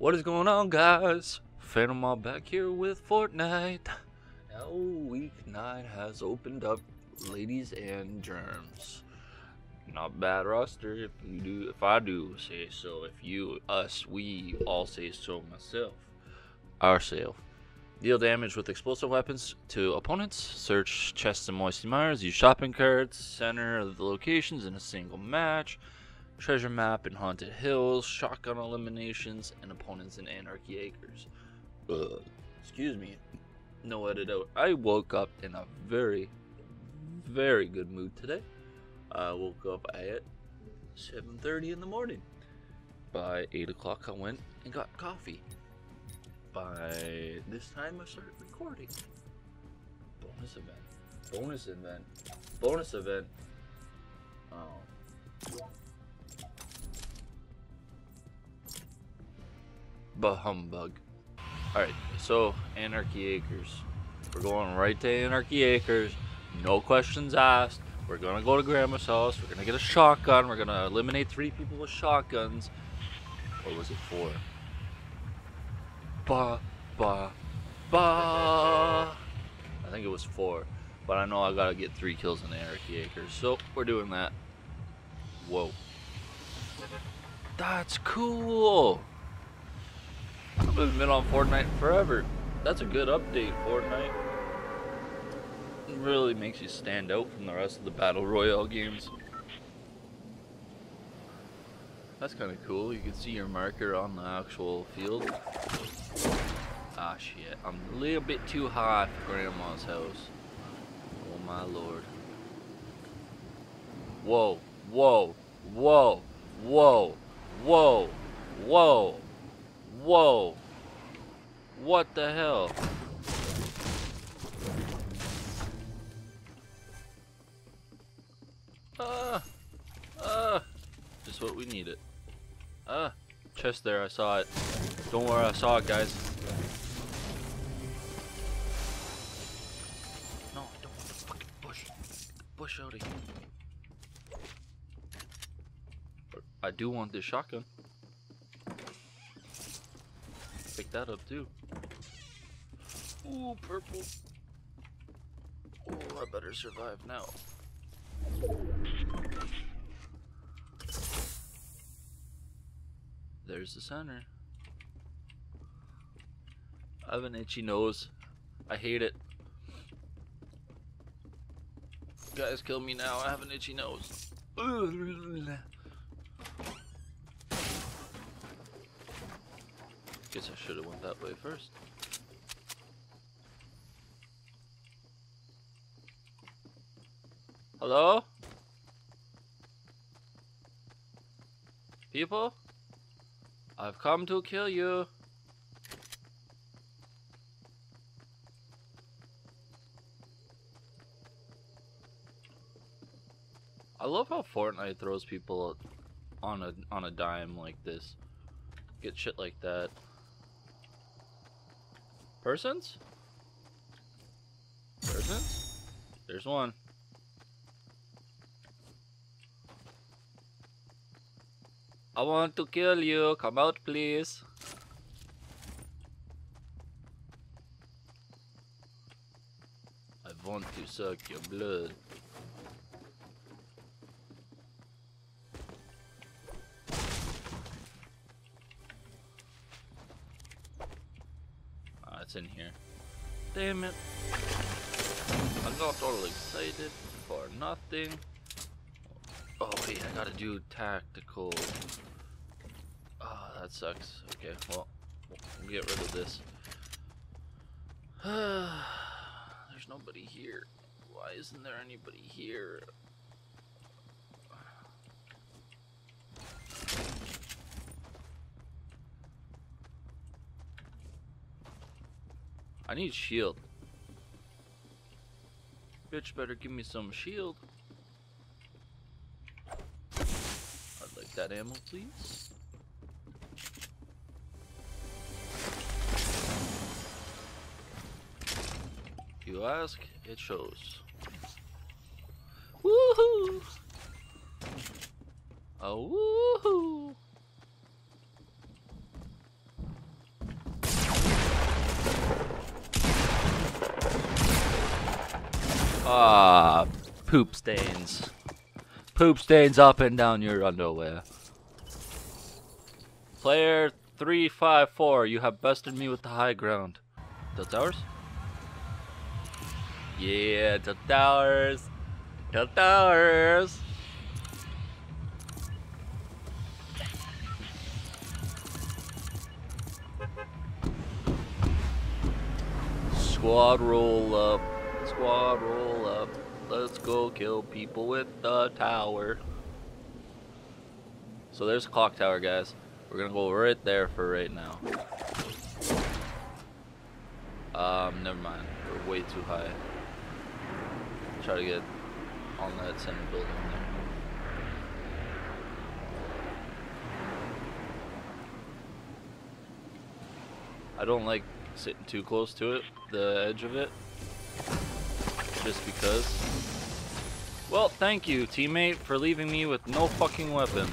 What is going on, guys? Phantom Mob back here with Fortnite. Now, week 9 has opened up, ladies and germs. Not bad roster, if you do, if I do say so. If you, us, we all say so myself. Ourself. Deal damage with explosive weapons to opponents. Search chests and moisty mires. Use shopping carts. Center of the locations in a single match treasure map in Haunted Hills, shotgun eliminations, and opponents in Anarchy Acres. Excuse me. No edit out. I woke up in a very, very good mood today. I woke up at 7.30 in the morning. By 8 o'clock I went and got coffee. By this time I started recording. Bonus event. Bonus event. Bonus event. Bah humbug. Alright, so Anarchy Acres. We're going right to Anarchy Acres. No questions asked. We're gonna go to Grandma's house. We're gonna get a shotgun. We're gonna eliminate three people with shotguns. Or was it four? Ba, ba, ba. I think it was four. But I know I gotta get three kills in Anarchy Acres. So we're doing that. Whoa. That's cool. I've been on Fortnite forever. That's a good update, Fortnite. It really makes you stand out from the rest of the Battle Royale games. That's kind of cool. You can see your marker on the actual field. Ah, shit. I'm a little bit too high for Grandma's house. Oh, my lord. Whoa. Whoa. Whoa. Whoa. Whoa. Whoa. Whoa. What the hell? Ah. Ah. Just what we needed. Ah. Chest there, I saw it. Don't worry, I saw it, guys. No, I don't want the fucking bush. bush out of here. I do want this shotgun pick that up too. Ooh, purple. Oh, I better survive now. There's the center. I have an itchy nose. I hate it. Guys, kill me now. I have an itchy nose. Guess I should have went that way first. Hello? People? I've come to kill you. I love how Fortnite throws people on a on a dime like this. Get shit like that. Persons? Persons? There's one. I want to kill you. Come out, please. I want to suck your blood. In here. Damn it. I got all excited for nothing. Oh wait, I gotta do tactical. Oh, that sucks. Okay, well, we'll get rid of this. There's nobody here. Why isn't there anybody here? I need shield. Bitch better give me some shield. I'd like that ammo, please. You ask, it shows. Woohoo! Oh, woohoo! Ah, poop stains. Poop stains up and down your underwear. Player 354, you have bested me with the high ground. The towers? Yeah, the towers. The towers. Squad roll up. Squad roll up. Let's go kill people with the tower. So there's a clock tower, guys. We're gonna go right there for right now. Um, never mind. We're way too high. Try to get on that center building there. I don't like sitting too close to it, the edge of it, just because. Well, thank you, teammate, for leaving me with no fucking weapon.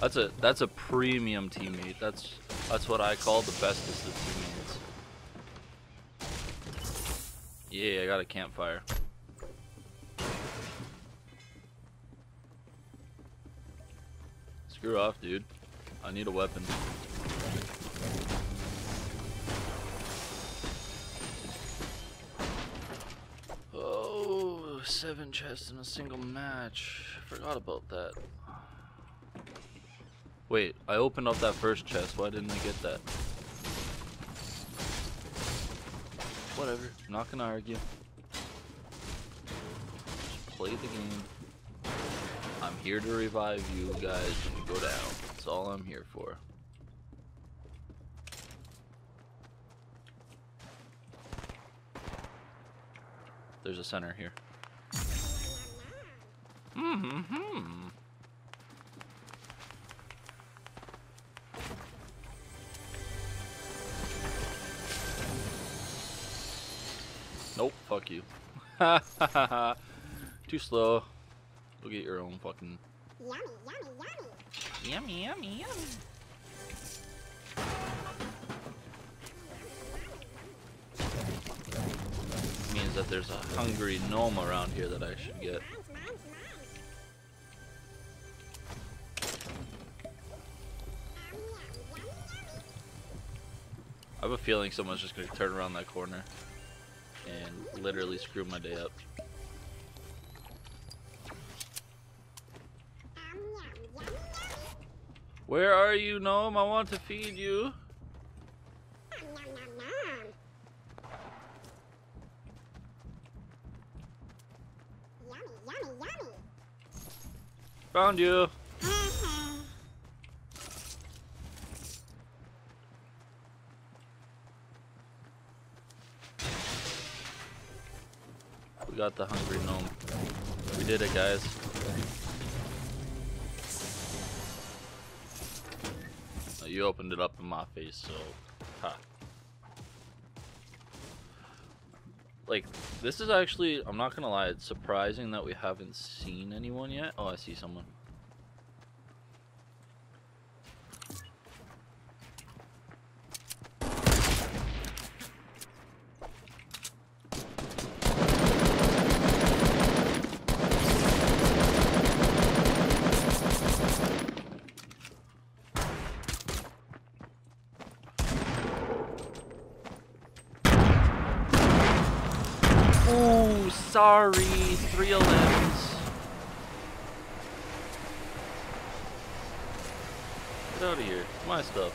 That's a that's a premium teammate. That's that's what I call the bestest of teammates. Yeah, I got a campfire. Screw off, dude. I need a weapon. Seven chests in a single match. Forgot about that. Wait, I opened up that first chest. Why didn't I get that? Whatever. I'm not gonna argue. Just play the game. I'm here to revive you guys when you go down. That's all I'm here for. There's a center here. Mm-hmm. Nope, fuck you. Too slow. Go get your own fucking. Yummy, yummy, yummy. Yummy, yummy, yummy. Means that there's a hungry gnome around here that I should get. I have a feeling someone's just gonna turn around that corner and literally screw my day up. Where are you, gnome? I want to feed you. Found you. We got the hungry gnome. We did it, guys. Uh, You opened it up in my face, so ha. Like, this is actually, I'm not gonna lie, it's surprising that we haven't seen anyone yet. Oh, I see someone. Ooh, sorry, three limbs. Get out of here. My stuff.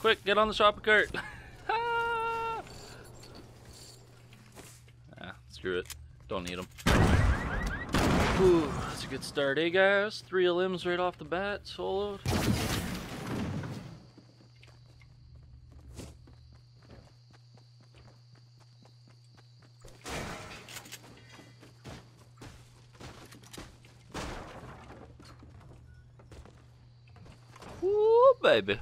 Quick, get on the shopping cart. ah, screw it. Don't need them. Ooh, good start, eh, guys? Three limbs right off the bat, soloed. Woo, baby.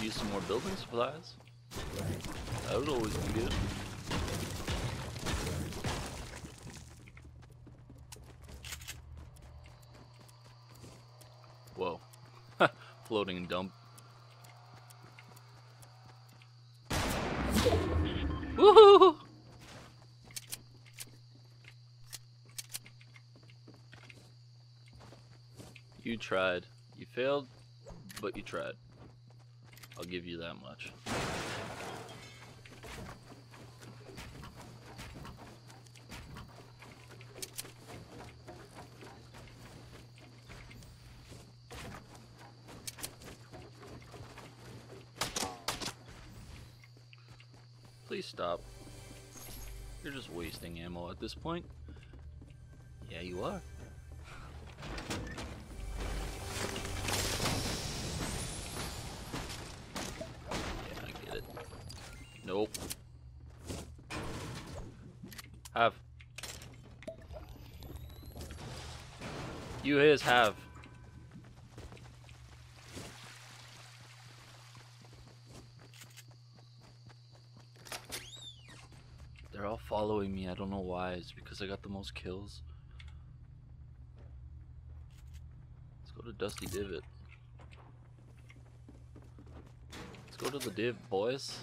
Use some more building supplies. That would always be good. Whoa. Floating dump. Woohoo! You tried. You failed, but you tried. I'll give you that much. Please stop. You're just wasting ammo at this point. Yeah, you are. Yeah, I get it. Nope. Have. You his have. They're all following me. I because I got the most kills. Let's go to Dusty Divot. Let's go to the div, boys.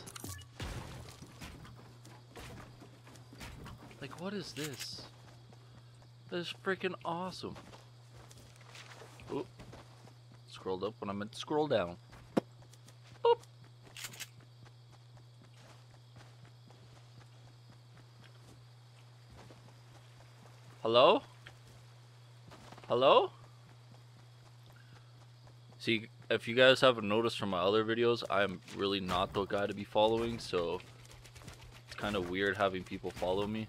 Like, what is this? That is freaking awesome. Oop. Scrolled up when I meant to scroll down. Hello? Hello? See, if you guys haven't noticed from my other videos, I'm really not the guy to be following, so it's kind of weird having people follow me.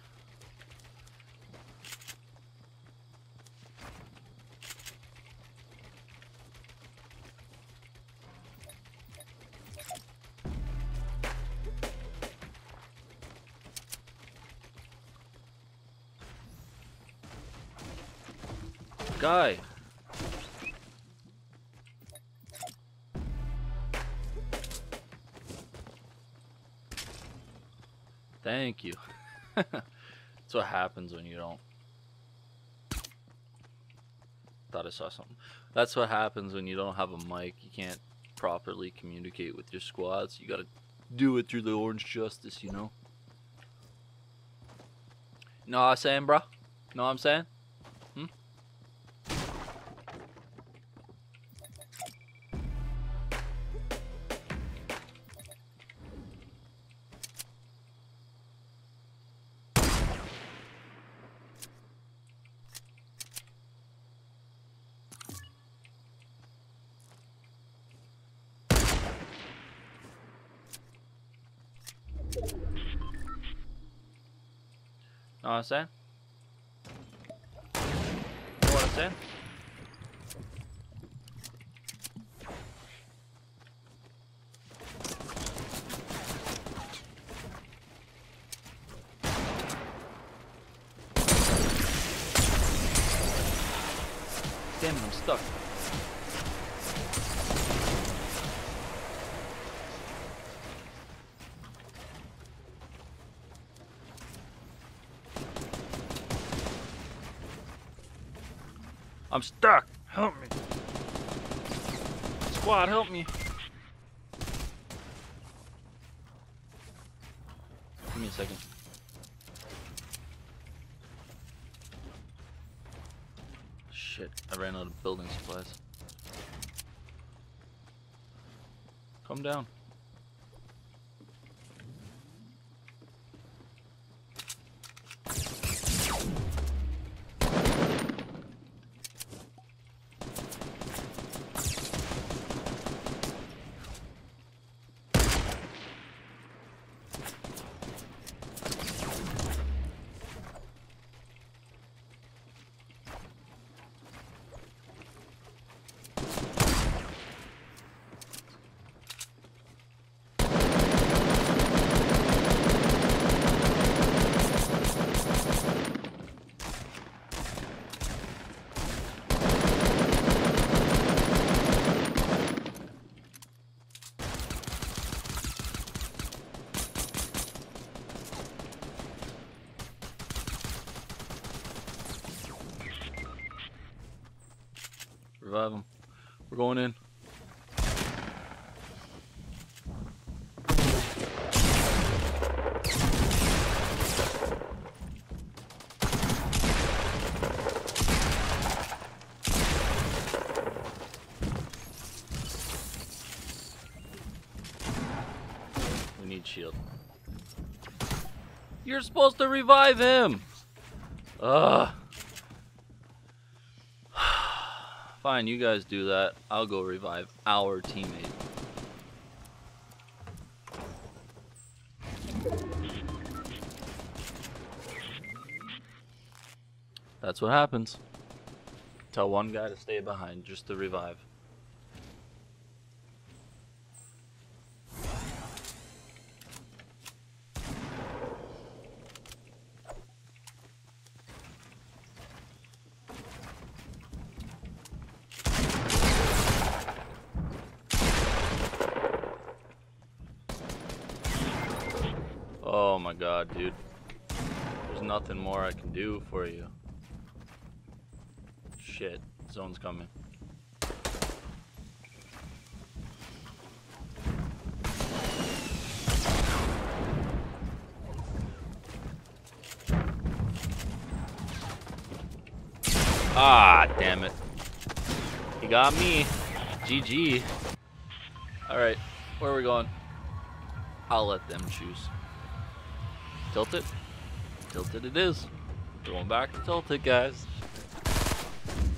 Happens when you don't. Thought I saw something. That's what happens when you don't have a mic. You can't properly communicate with your squads. You gotta do it through the orange justice, you know? Know what I'm saying, bro? Know what I'm saying? What I'm saying? Know what I'm? Damn I'm stuck. I'm stuck. Help me. Squad, help me. Give me a second. Shit, I ran out of building supplies. Come down. We're going in. We need shield. You're supposed to revive him! Ugh. Fine, you guys do that. I'll go revive our teammate. That's what happens. Tell one guy to stay behind just to revive. Oh my god, dude. There's nothing more I can do for you. Shit, zone's coming. Ah, damn it. He got me. GG. Alright, where are we going? I'll let them choose. Tilt it. Tilted it is. Going back to Tilted, guys.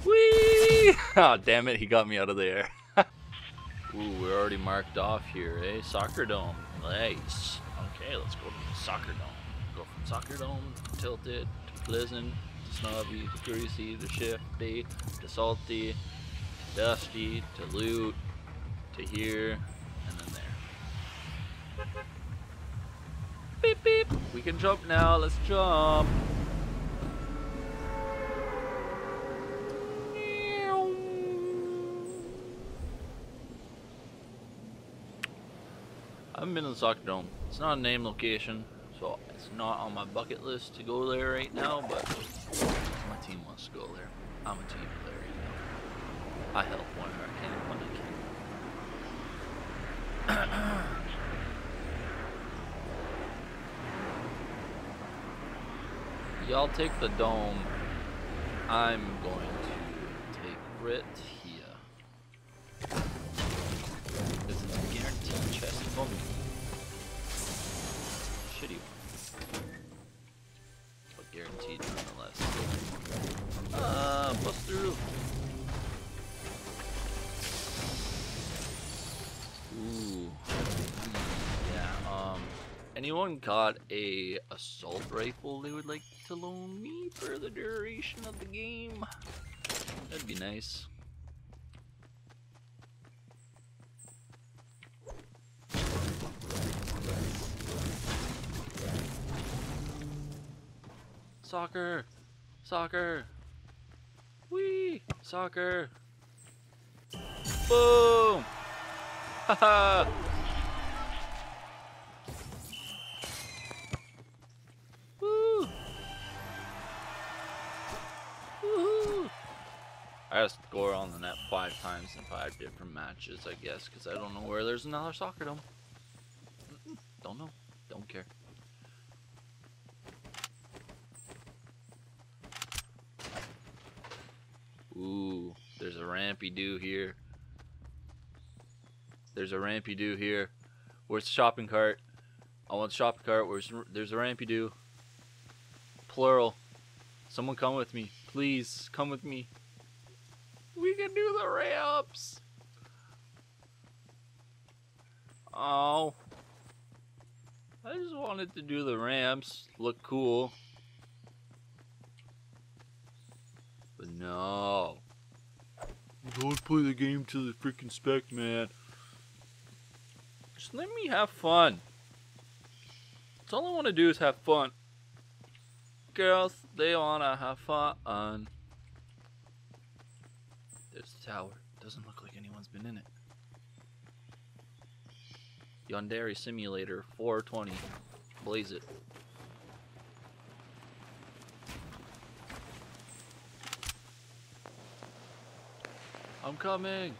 Whee! Ah, damn it, he got me out of there. Ooh, we're already marked off here, eh? Soccer dome. Nice. Okay, let's go to the soccer dome. Go from soccer dome to tilted to pleasant to snobby to greasy to shifty to salty to dusty to loot to here and then there. Beep beep. We can jump now. Let's jump. I haven't been to the soccer dome. It's not a name location, so it's not on my bucket list to go there right now, but my team wants to go there. I'm a team player right now. I help one I can when I can. Y'all take the dome. I'm going to take Rit assault rifle they would like to loan me for the duration of the game? That'd be nice. Soccer! Soccer! Wee! Soccer! Boom! Haha! Score on the net five times in five different matches, I guess, because I don't know where there's another soccer dome. Don't know. Don't care. Ooh, there's a rampy do here. There's a rampy do here. Where's the shopping cart? I want the shopping cart. Where's there's a rampy do? Plural. Someone come with me, please. Come with me. We can do the ramps. Oh. I just wanted to do the ramps. Look cool. But no. Don't play the game to the freaking spec, man. Just let me have fun. That's all I want to do is have fun. Girls, they want to have fun. Tower. Doesn't look like anyone's been in it. Yandere Simulator 420. Blaze it. I'm coming.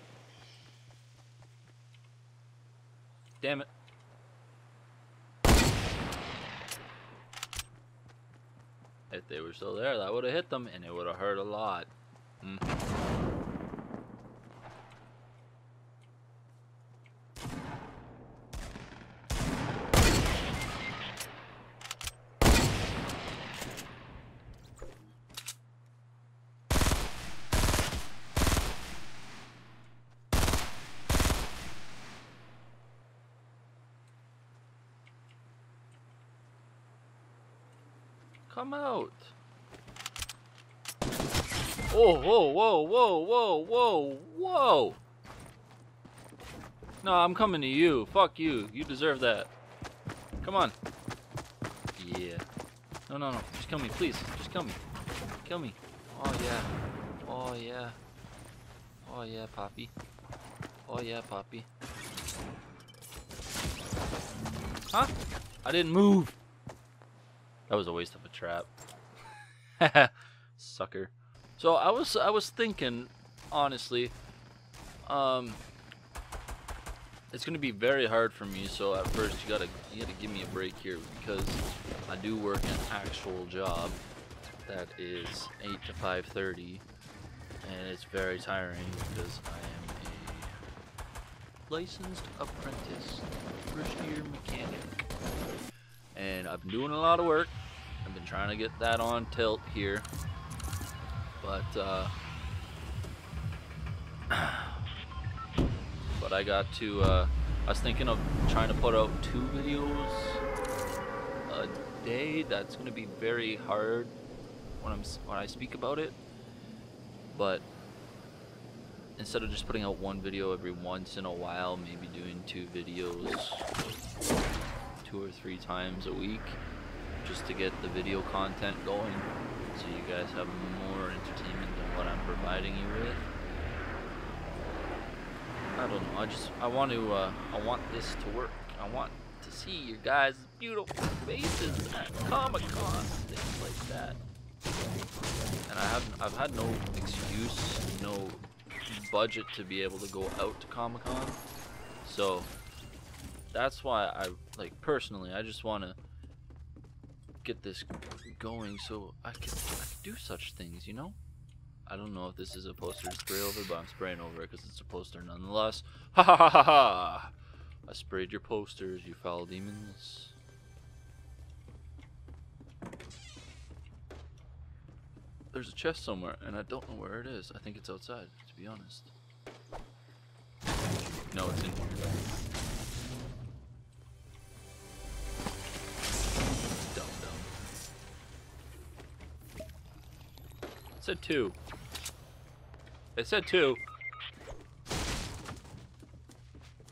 Damn it. If they were still there, that would have hit them and it would have hurt a lot. Mm. Come out. Oh, whoa, whoa, whoa, whoa, whoa, whoa. No, I'm coming to you. Fuck you. You deserve that. Come on. Yeah. No, no, no. Just kill me, please. Just kill me. Kill me. Oh, yeah. Oh, yeah. Oh, yeah, Poppy. Oh, yeah, Poppy. Huh? I didn't move. That was a waste of a trap. Sucker. So I was I was thinking, honestly, um, it's gonna be very hard for me. So at first you gotta you gotta give me a break here because I do work an actual job that is eight to five thirty, and it's very tiring because I am a licensed apprentice, first year mechanic and I've been doing a lot of work. I've been trying to get that on tilt here, but uh, but I got to. Uh, I was thinking of trying to put out two videos a day. That's going to be very hard when I'm when I speak about it, but instead of just putting out one video every once in a while, maybe doing two videos two or three times a week just to get the video content going so you guys have more entertainment than what I'm providing you with. I don't know, I just, I want to, uh, I want this to work. I want to see your guys' beautiful faces at Comic-Con, things like that. And I haven't, I've had no excuse, no budget to be able to go out to Comic-Con. So, that's why I like personally I just want to get this going so I can, I can do such things you know? I don't know if this is a poster to spray over but I'm spraying over it because it's a poster nonetheless. Ha ha ha ha ha! I sprayed your posters you foul demons. There's a chest somewhere and I don't know where it is. I think it's outside to be honest. No it's in here said two. It said two.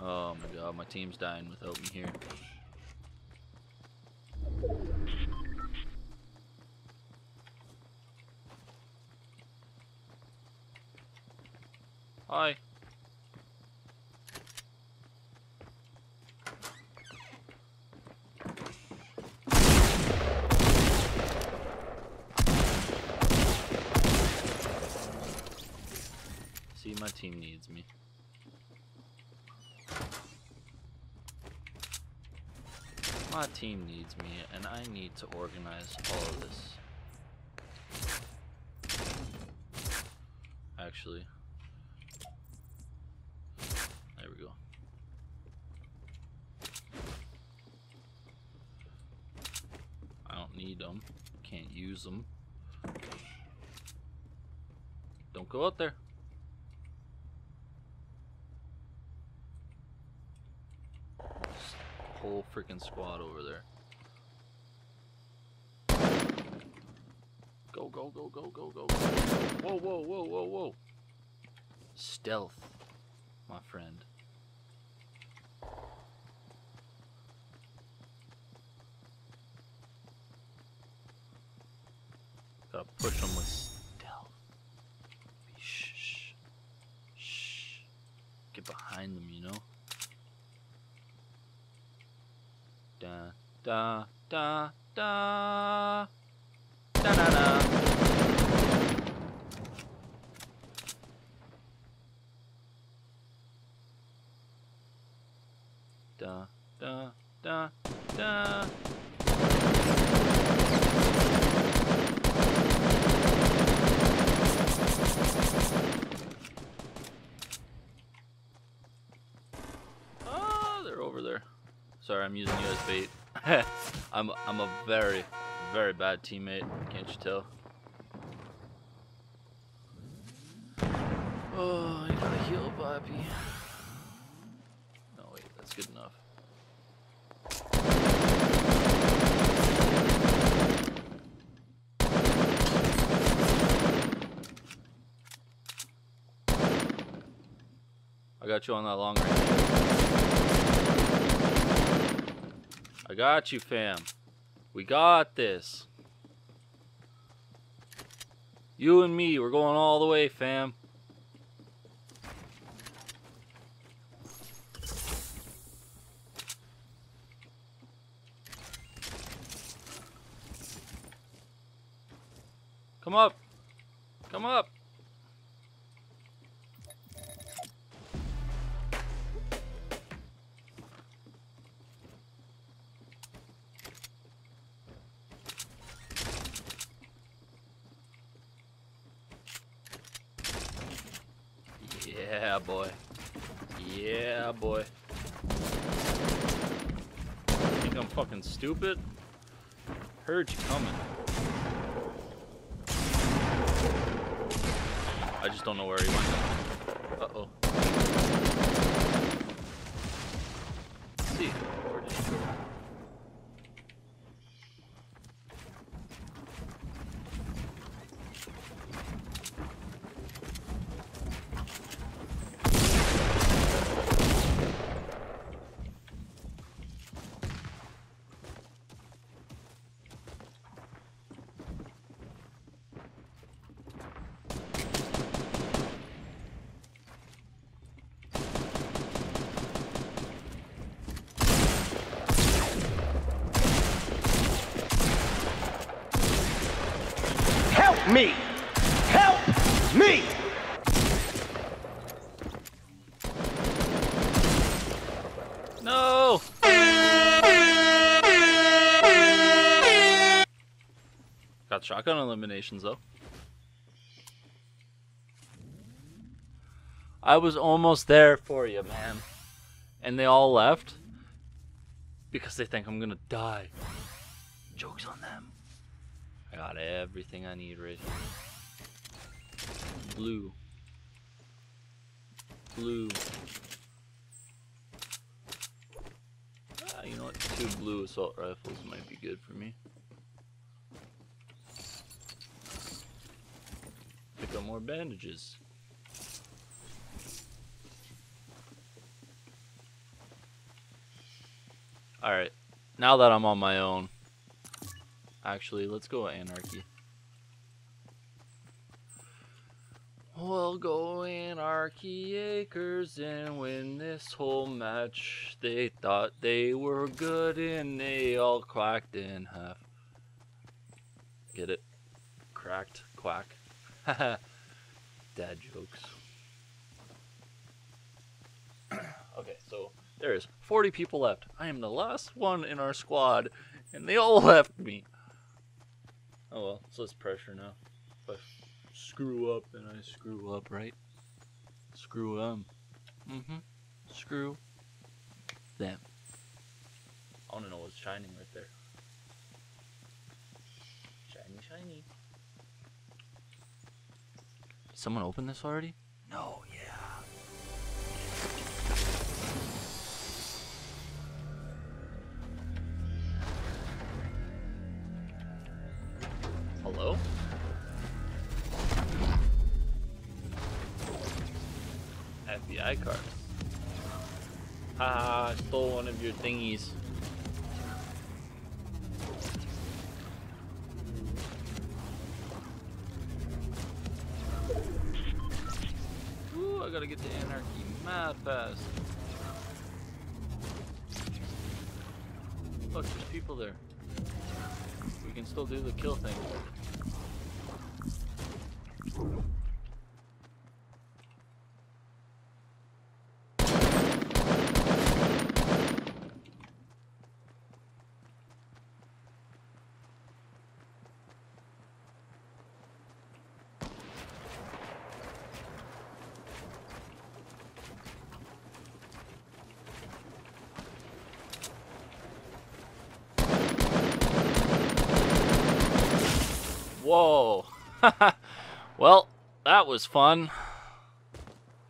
Oh my god, my team's dying without me here. Hi. my team needs me. My team needs me, and I need to organize all of this. Actually. There we go. I don't need them. Can't use them. Don't go out there. Whole freaking squad over there. Go, go, go, go, go, go, go. Whoa, whoa, whoa, whoa, whoa. Stealth, my friend. Gotta push them with stealth. Shh, shh, shh. Get behind them, you know? da da da da da da. Da da da da. Ah, Sorry, I'm using you as bait. I'm I'm a very, very bad teammate. Can't you tell? Oh, you gotta heal, Bobby. No, wait, that's good enough. I got you on that long range. I got you, fam. We got this. You and me, we're going all the way, fam. Yeah, boy. Yeah, boy. Think I'm fucking stupid? Heard you coming. I just don't know where he went. Uh oh. see, where did he go? Help me! Help me! No! Got shotgun eliminations though. I was almost there for you, man. And they all left because they think I'm gonna die. Joke's on them. I got everything I need right here. Blue. Blue. Ah, you know what? Two blue assault rifles might be good for me. Pick up more bandages. Alright, now that I'm on my own, actually, let's go Anarchy. We'll go Anarchy Acres and win this whole match. They thought they were good and they all quacked in half. Get it? Cracked, quack. Dad jokes. okay, so there's 40 people left. I am the last one in our squad, and they all left me. Oh well, it's less pressure now. If I screw up, then I screw up, right? Screw them. Mm-hmm. Screw them. I want to know what's shining right there. Shiny, shiny. Someone open this already? No, yeah. FBI card. Haha, I stole one of your thingies. Ooh, I gotta get to Anarchy mad fast. Look, there's people there. We can still do the kill thing. Whoa. well, that was fun.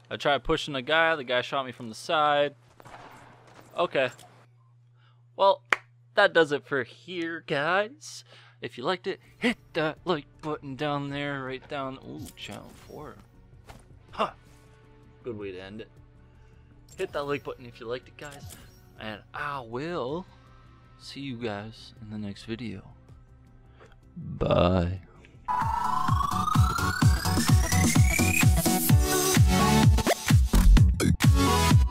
I tried pushing the guy. The guy shot me from the side. Okay. Well, that does it for here, guys. If you liked it, hit that like button down there, right down. Ooh, channel 4. Huh. Good way to end it. Hit that like button if you liked it, guys. And I will see you guys in the next video. Bye. Thank you.